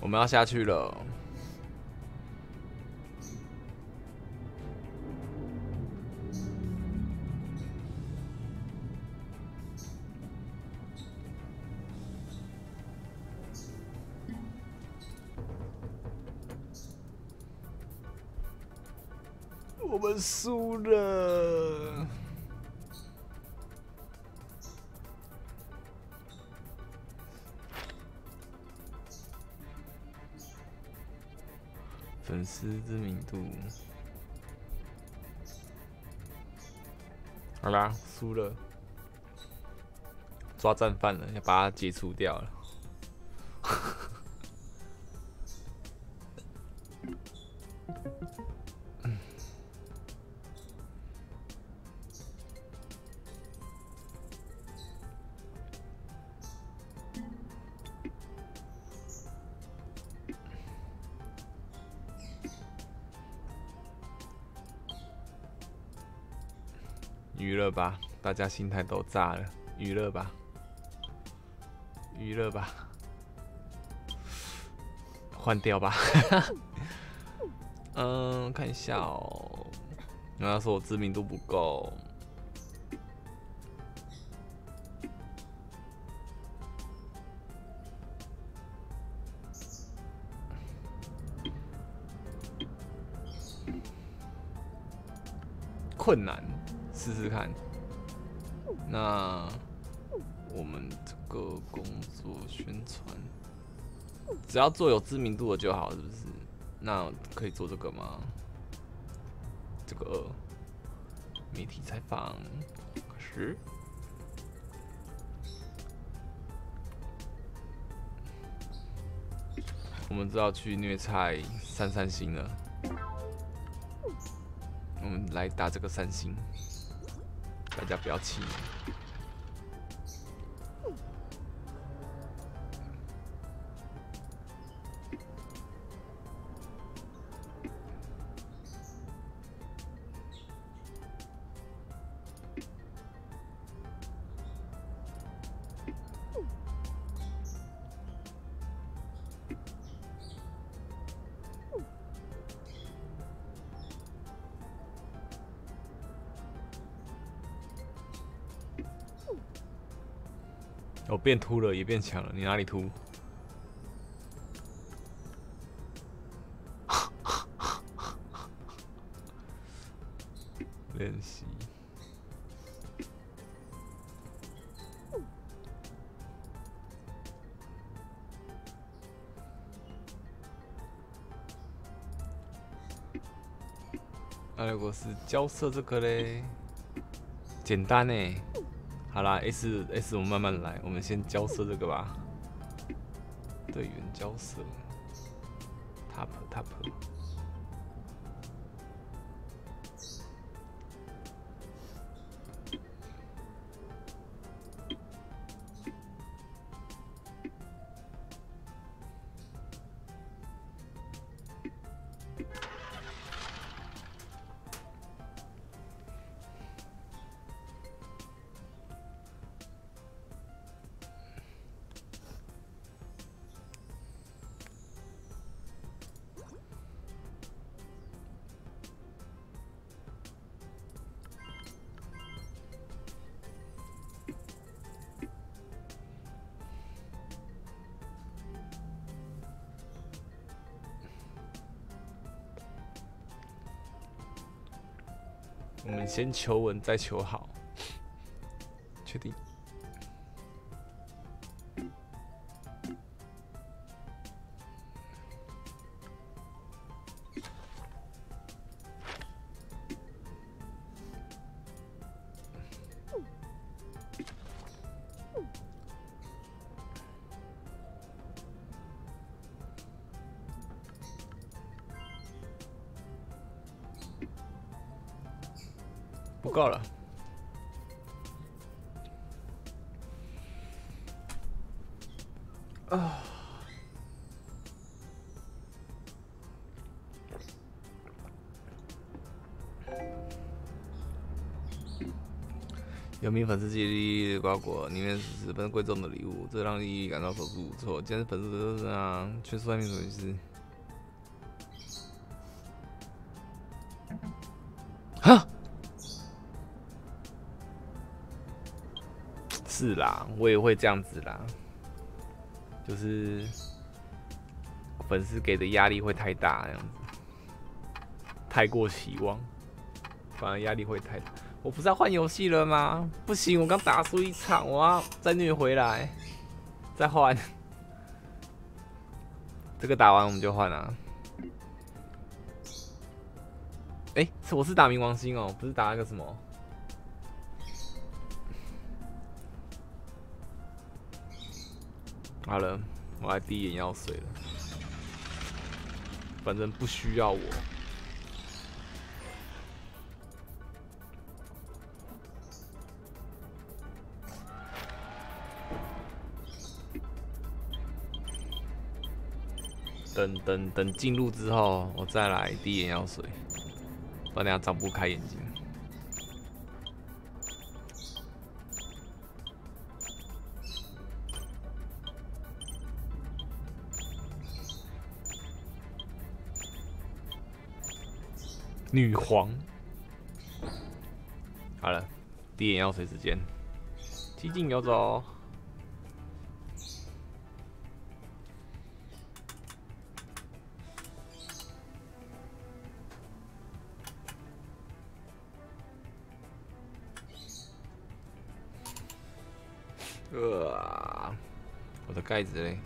我们要下去了。我们输了。粉丝知名度，好啦，输了，抓战犯了，要把他解除掉了。大家心态都炸了，娱乐吧，娱乐吧，换掉吧。嗯，看一下哦。人家说我知名度不够，困难。试试看。那我们这个工作宣传，只要做有知名度的就好，是不是？那可以做这个吗？这个媒体采访是？我们知道去虐菜三三星了，我们来打这个三星。大家不要气。我变秃了，也变强了。你哪里秃？练习。哎，如果是交涉这个嘞，简单呢。好啦，S S，我们慢慢来，我们先交涉这个吧。我们先求稳，再求好，确定。有名粉丝寄丽丽的瓜果，里面是十分贵重的礼物，这让丽丽感到手足无措。今天粉丝都是啊，却是外面什么意思？哈，是啦，我也会这样子啦，就是粉丝给的压力会太大，这样子，太过期望，反而压力会太大。我不是要换游戏了吗？不行，我刚打输一场，我要再虐回来，再换。这个打完我们就换了。哎，我是打冥王星哦，不是打那个什么。好了，我来滴眼药水了，反正不需要我。等等等进入之后，我再来滴眼药水，不然等下张不开眼睛。女皇，好了，滴眼药水时间，激进游走。盖子嘞？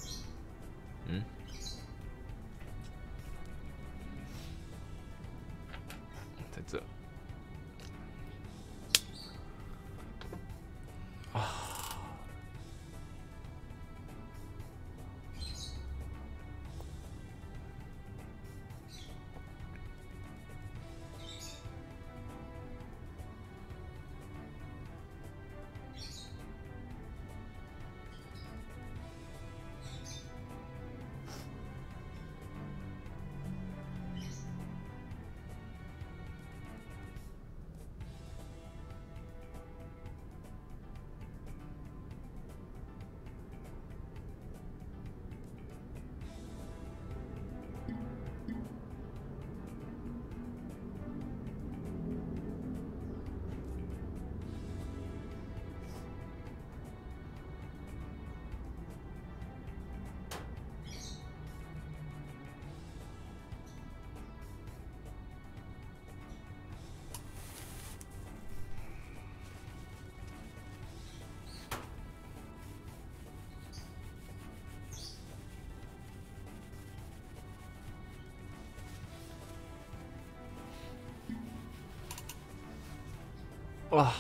哇，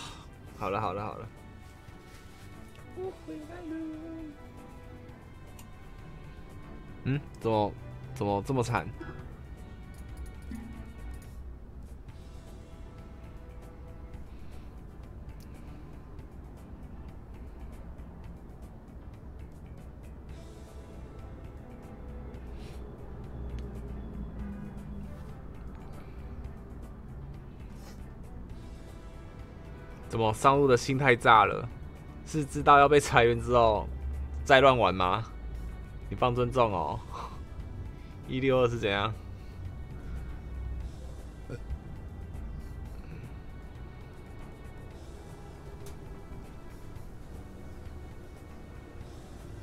好了好了好了，我回来了。嗯，怎么怎么这么惨？怎么上路的心态炸了？是知道要被裁员之后 再乱玩吗？你放尊重哦。一六二是怎样？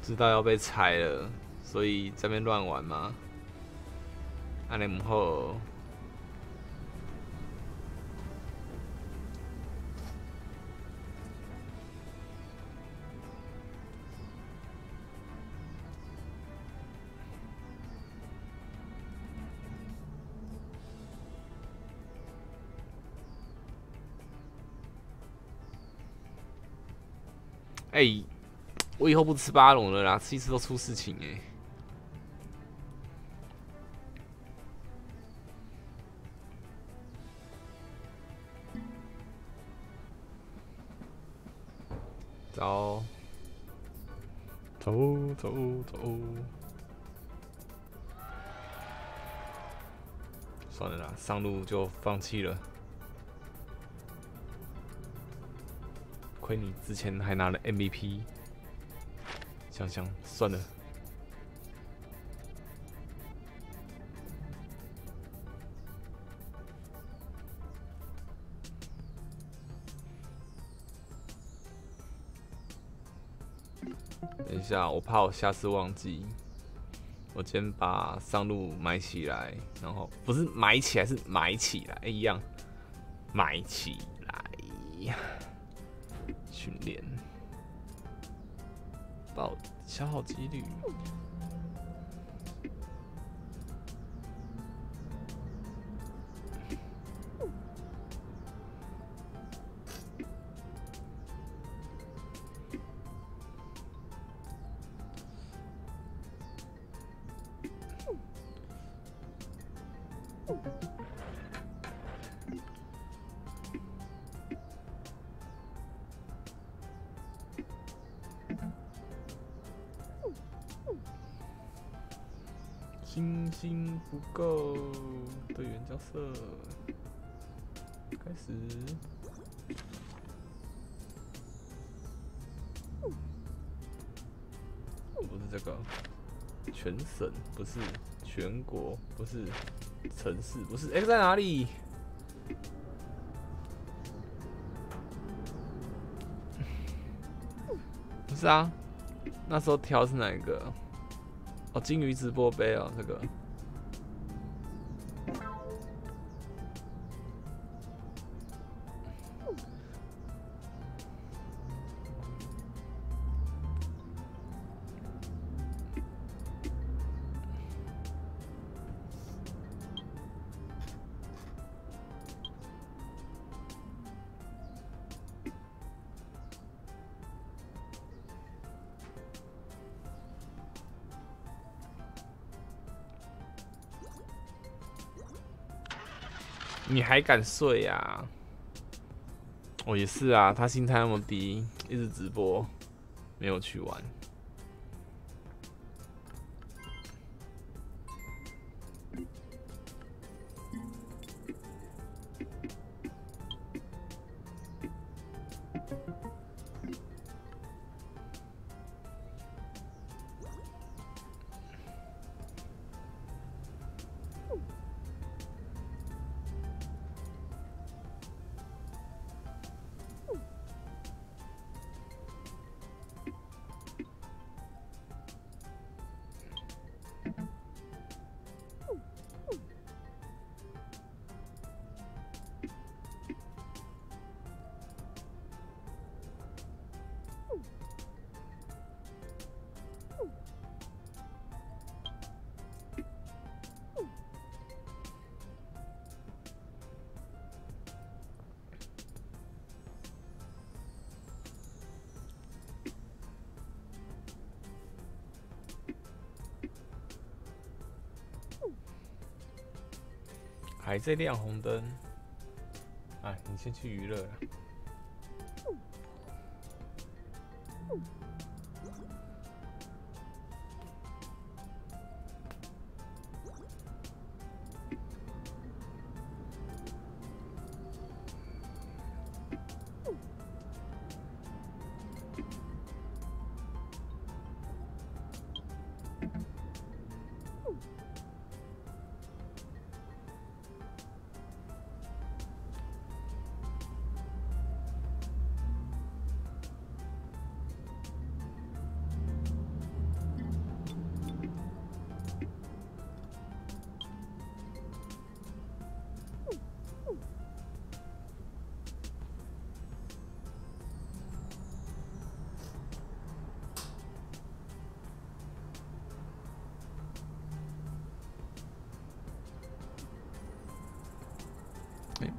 知道要被裁了，所以这边乱玩吗？阿联姆后。哎，我以后不吃八龙了啦，吃一次都出事情哎。走，走走走，算了啦，上路就放弃了。亏你之前还拿了 MVP，想想算了。等一下，我怕我下次忘记。我先把上路买起来，然后不是买起来，是买起来一样，买起来训练，爆消耗几率。星星不够，队员角色开始。不是这个，全省不是，全国不是，城市不是，哎，在哪里？不是啊，那时候挑是哪一个？哦，金鱼直播杯哦，这个。还敢睡呀？我也是啊，他心态那么低，一直直播，没有去玩。在亮红灯，哎，你先去娱乐了。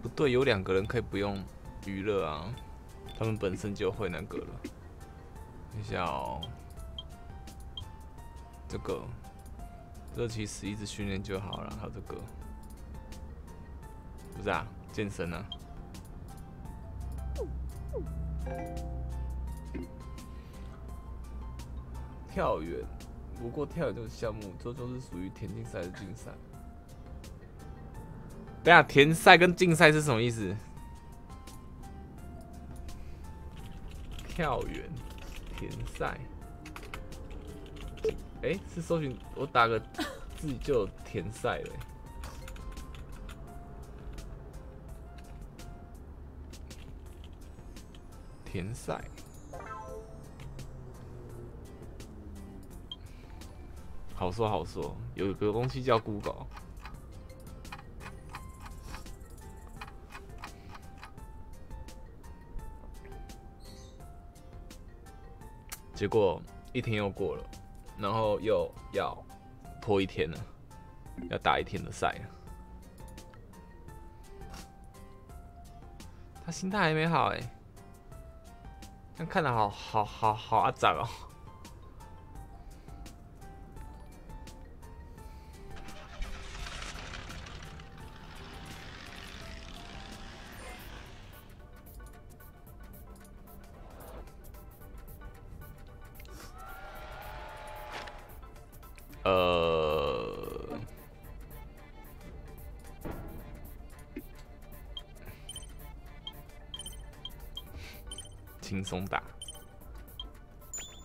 不对，有两个人可以不用娱乐啊，他们本身就会那个了。等一下哦，这个这其实一直训练就好了。还有这个，不是啊，健身啊，跳远。不过跳远这个项目，这都是属于田径赛的竞赛。等下，田赛跟竞赛是什么意思？跳远田赛。哎，是搜寻我打个字就有田赛了。田赛，好说好说，有个东西叫 Google。结果一天又过了，然后又要拖一天了，要打一天的赛了。他心态还没好哎。看的好好好好阿展哦。轻松打。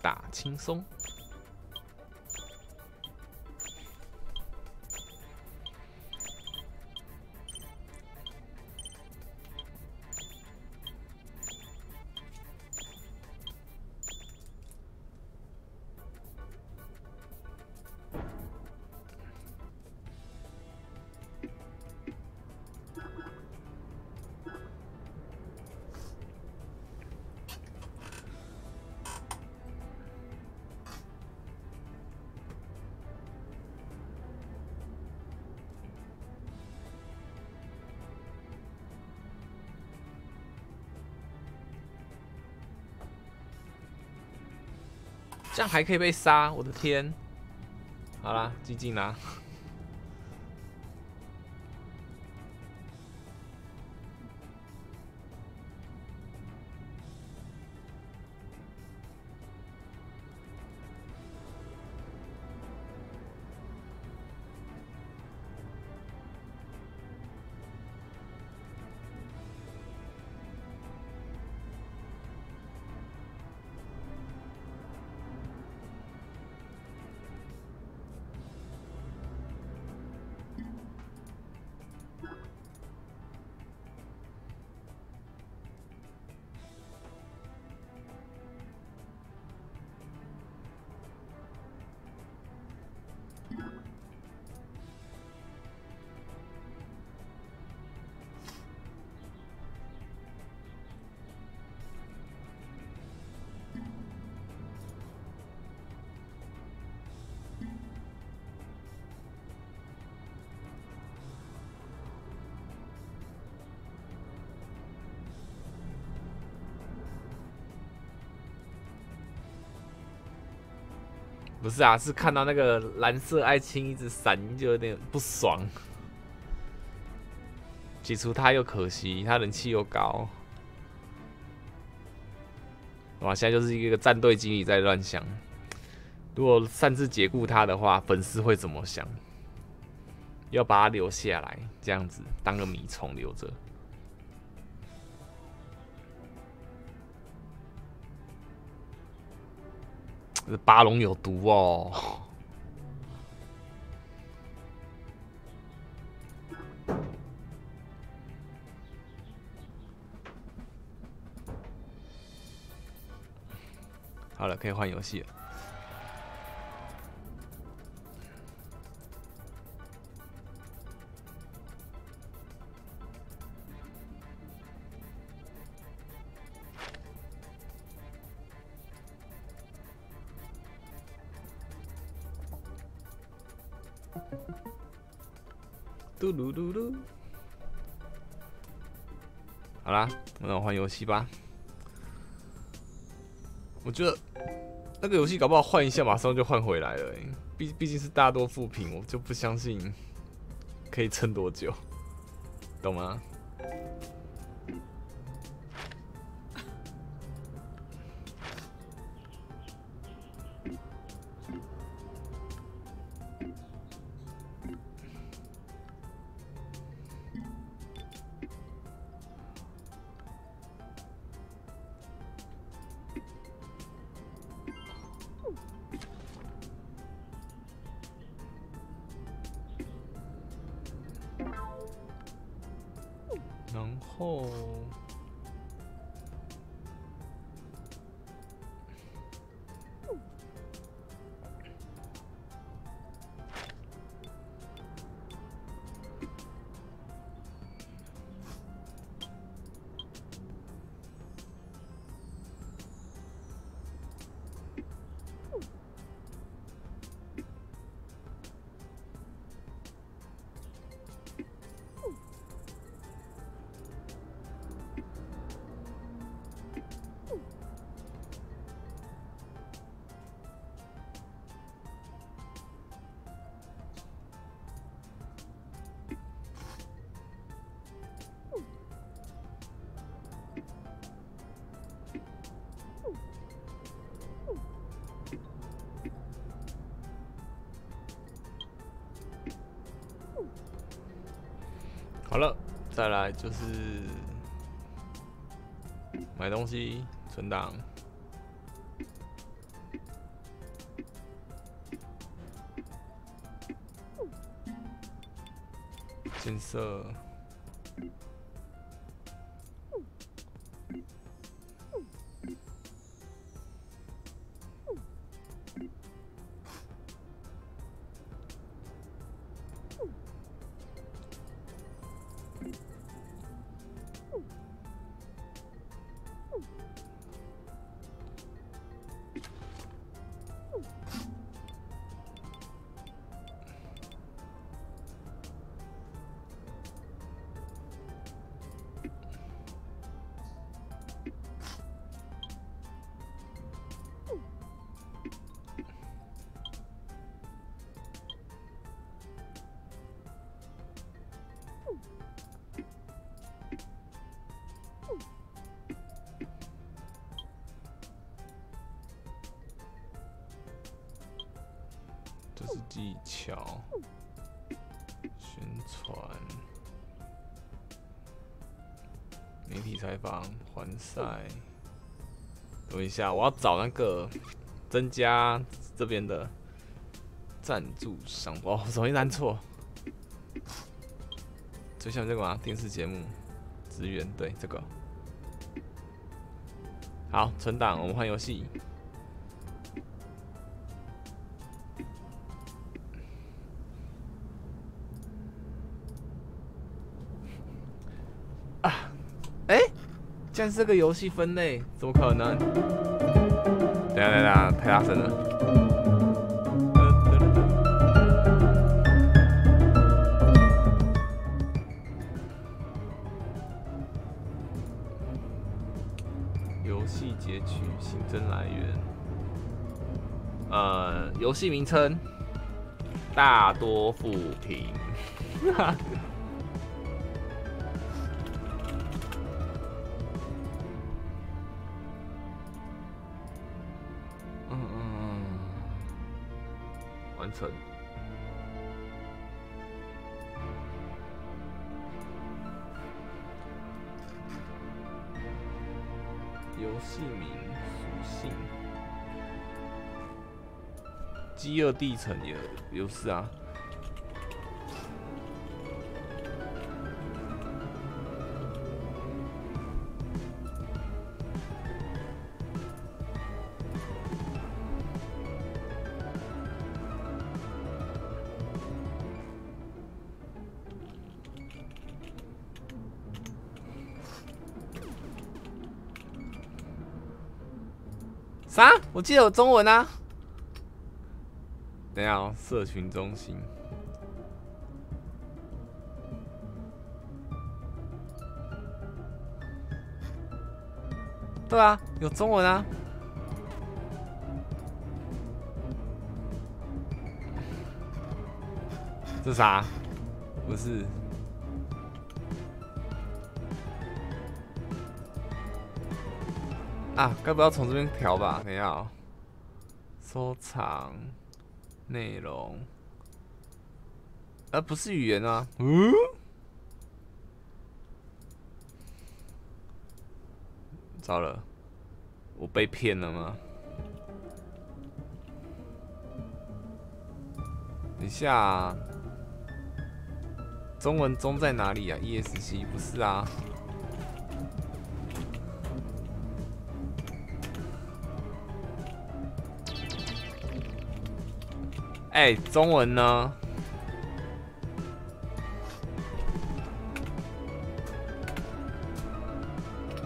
打轻松。还可以被杀，我的天！好啦，激进啦。不是啊，是看到那个蓝色爱情一直闪，就有点不爽。解除他又可惜，他人气又高。哇，现在就是一个战队经理在乱想，如果擅自解雇他的话，粉丝会怎么想？要把他留下来，这样子当个米虫留着。这巴龙有毒哦！好了，可以换游戏了。噜噜噜，好啦，那我换游戏吧。我觉得那个游戏搞不好换一下，马上就换回来了。毕毕竟是大多负评，我就不相信可以撑多久，懂吗？再来就是买东西、存档、建设。技巧、宣传、媒体采访、环赛。等一下，我要找那个增加这边的赞助商。哦，容易按错。最像这个吗？电视节目职员，对这个。好，存档，我们换游戏。现在是个游戏分类，怎么可能？等下等下，太大声了。游戏截取新增来源，呃，游戏名称大多负评。饥饿地层也有事啊。啥？我记得有中文啊。等下，社群中心。对啊，有中文啊。这啥？不是。啊，该不要从这边调吧？等一下，收藏内容，而不是语言啊？嗯？糟了，我被骗了吗？等一下，啊中文中在哪里啊？ESC 不是啊？哎，中文呢？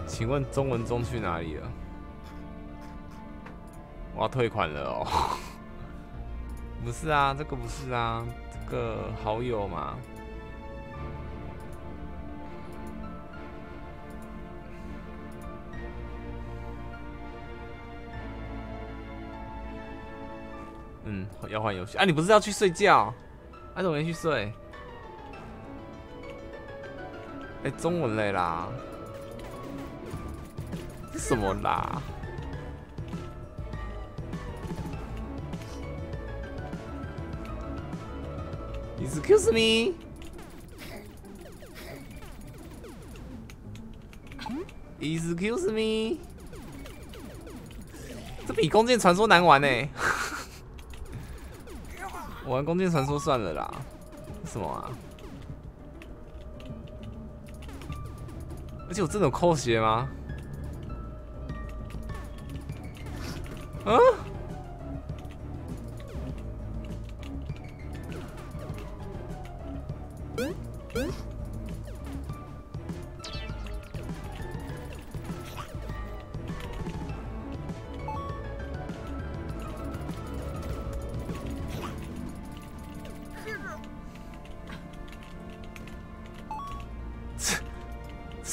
请问中文中去哪里了？我要退款了哦。不是啊，这个不是啊，这个好友嘛。嗯，要换游戏啊！你不是要去睡觉？啊，怎么没去睡？哎，中文类啦，什么啦？Excuse me? Excuse me? 这比《弓箭传说》难玩呢。玩《弓箭传说》算了啦，什么啊？而且有这种扣鞋吗？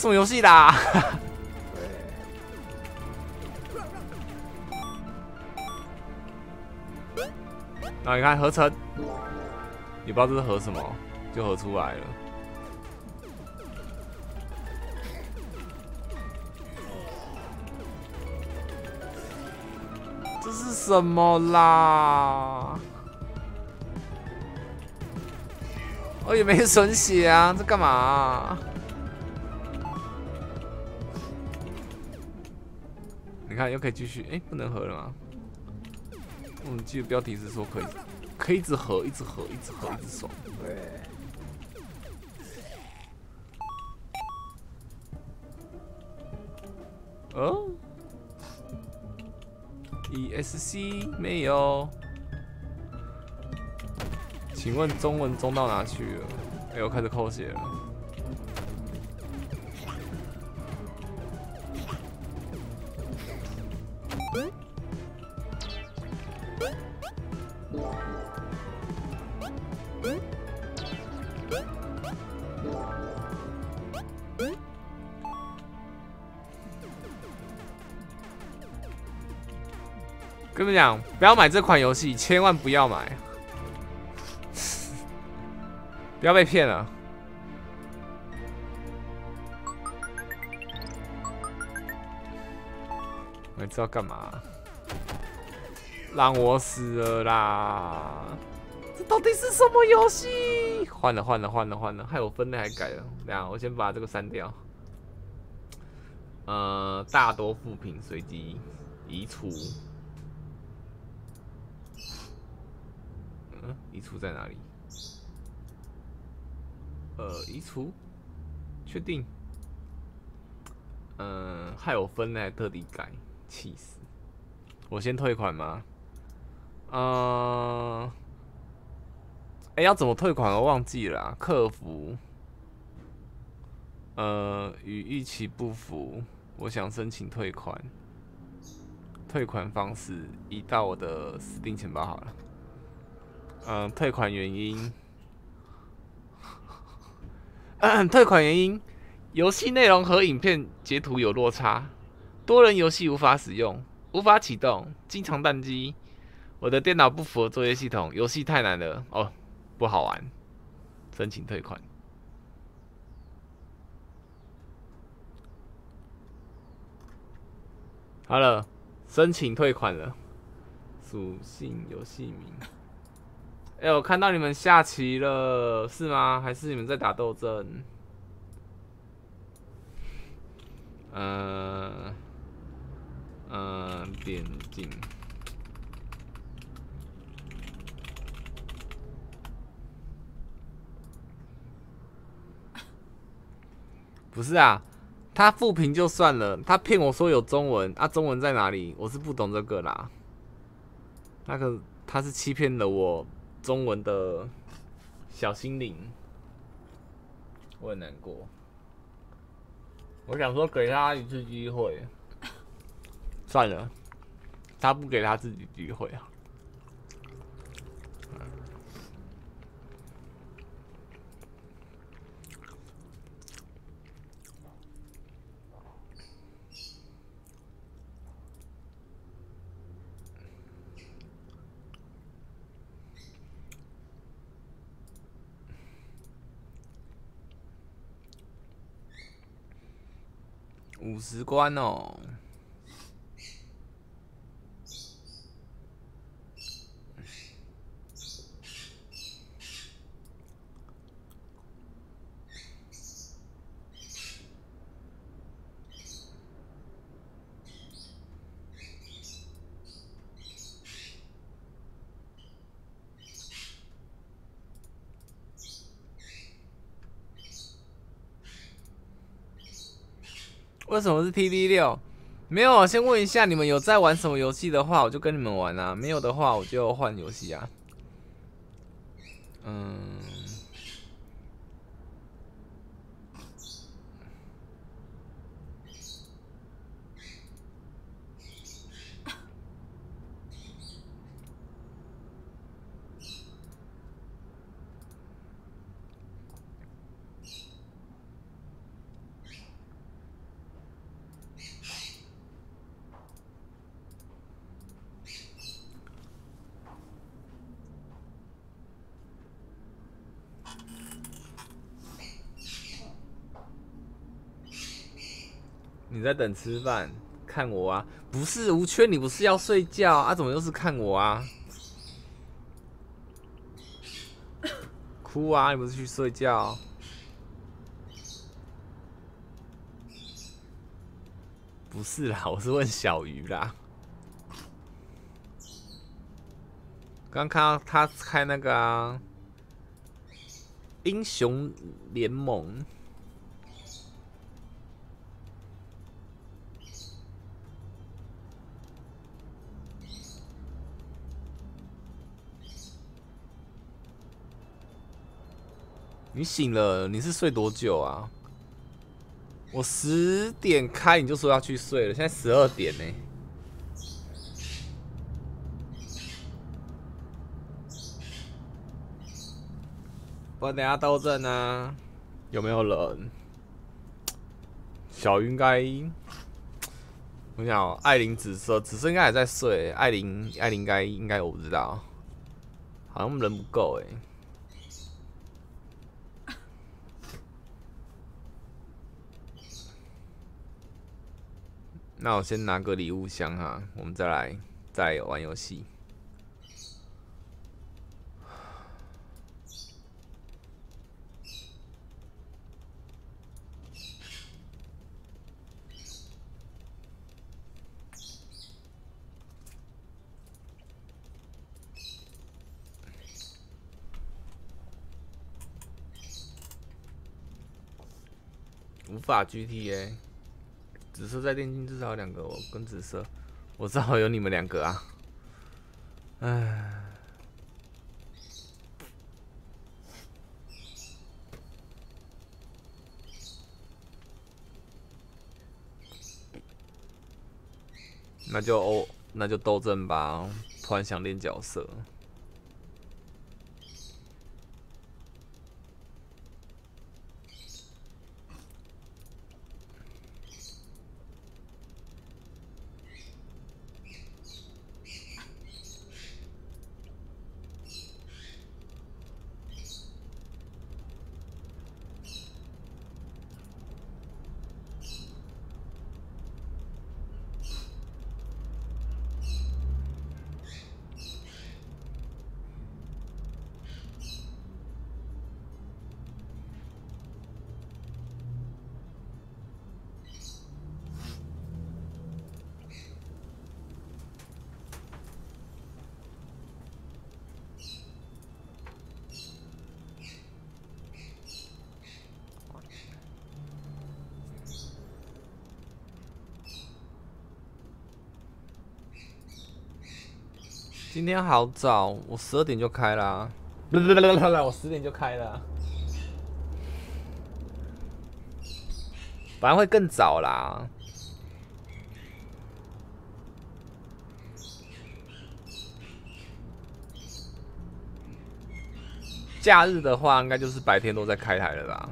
送游戏啦！那你看合成，也不知道这是合什么，就合出来了。这是什么啦？我也没损血啊，这干嘛？看，又可以继续，哎，不能合了吗？我们记得标题是说可以，可以一直合，一直合，一直合，一直爽。哦，ESC 没有，请问中文中到哪去了？哎呦，开始扣血了。跟你们讲，不要买这款游戏，千万不要买，不要被骗了。你知道干嘛？让我死了啦！这到底是什么游戏？换了换了换了换了，害我分类还改了。等下我先把这个删掉。呃，大多副品随机移除。移除在哪里？呃，移除，确定。嗯，害我分类特地改，气死！我先退款吗？嗯，哎，要怎么退款？我忘记了。客服，呃，与预期不符，我想申请退款。退款方式移到我的私定钱包好了。嗯，退款原因，退款原因，游戏内容和影片截图有落差，多人游戏无法使用，无法启动，经常宕机，我的电脑不符合作业系统，游戏太难了，哦，不好玩，申请退款。好了，申请退款了，属性游戏名。哎，我看到你们下棋了，是吗？还是你们在打斗争？嗯嗯，边境不是啊，他复评就算了，他骗我说有中文啊，中文在哪里？我是不懂这个啦。那个他是欺骗了我。中文的小心灵，我很难过。我想说给他一次机会，算了，他不给他自己机会啊。五十关哦。什么是 TV 六？没有，先问一下你们有在玩什么游戏的话，我就跟你们玩啊；没有的话，我就换游戏啊。嗯。你在等吃饭，看我啊？不是无缺，你不是要睡觉啊？怎么又是看我啊？哭啊！你不是去睡觉？不是啦，我是问小鱼啦。刚看到他开那个啊英雄联盟。你醒了？你是睡多久啊？我十点开你就说要去睡了，现在十二点呢。我等下到阵啊，有没有人？小云该，我想艾琳紫色，紫色应该还在睡。艾琳，艾琳该应该我不知道，好像人不够哎。那我先拿个礼物箱哈，我们再来再玩游戏。无法 GTA。紫色在电竞至少有两个，我跟紫色，我正好有你们两个啊，唉，那就哦，那就斗争吧，突然想练角色。今天好早，我十二点就开啦。我十点就开了。反正会更早啦。假日的话，应该就是白天都在开台了啦。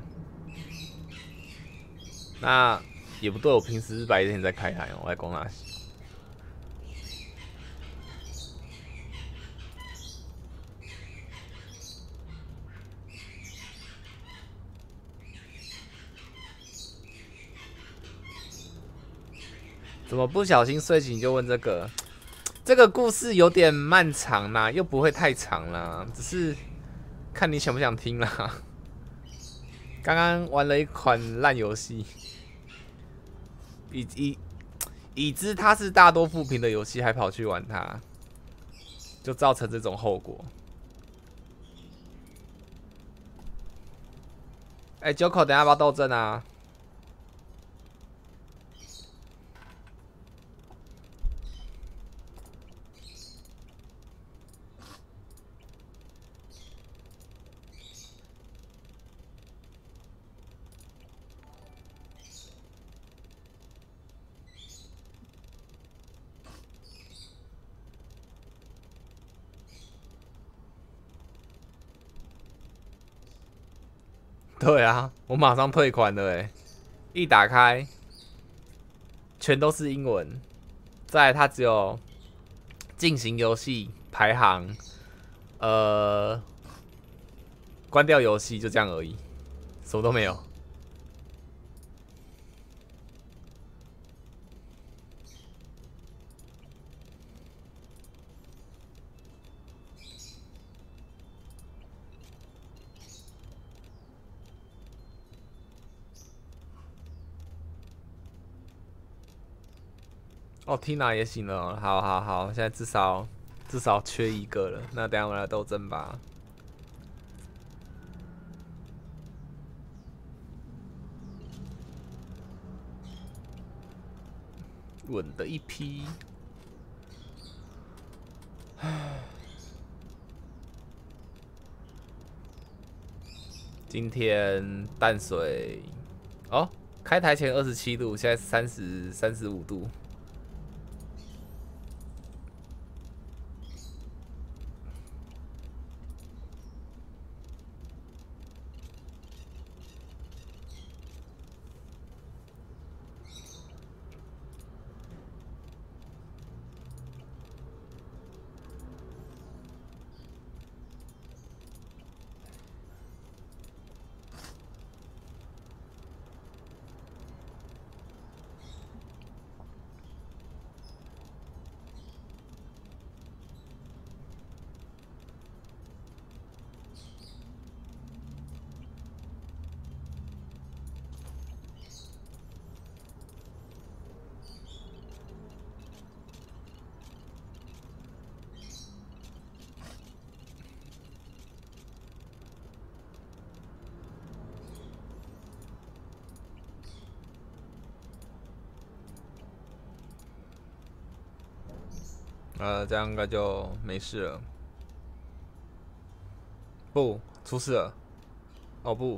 那也不对，我平时是白天在开台哦，我在公那怎么不小心睡醒就问这个？这个故事有点漫长啦，又不会太长啦，只是看你想不想听啦。刚刚玩了一款烂游戏，已已已知它是大多负评的游戏，还跑去玩它，就造成这种后果。哎，九口，等下要不要斗阵啊？对啊，我马上退款了哎！一打开，全都是英文。在它只有进行游戏排行，呃，关掉游戏就这样而已，什么都没有。哦，Tina 也醒了，好好好，现在至少至少缺一个了。那等下我来斗争吧，稳的一批。今天淡水哦，开台前二十七度，现在三十三十五度。呃，这样应该就没事了。不，出事了。哦不。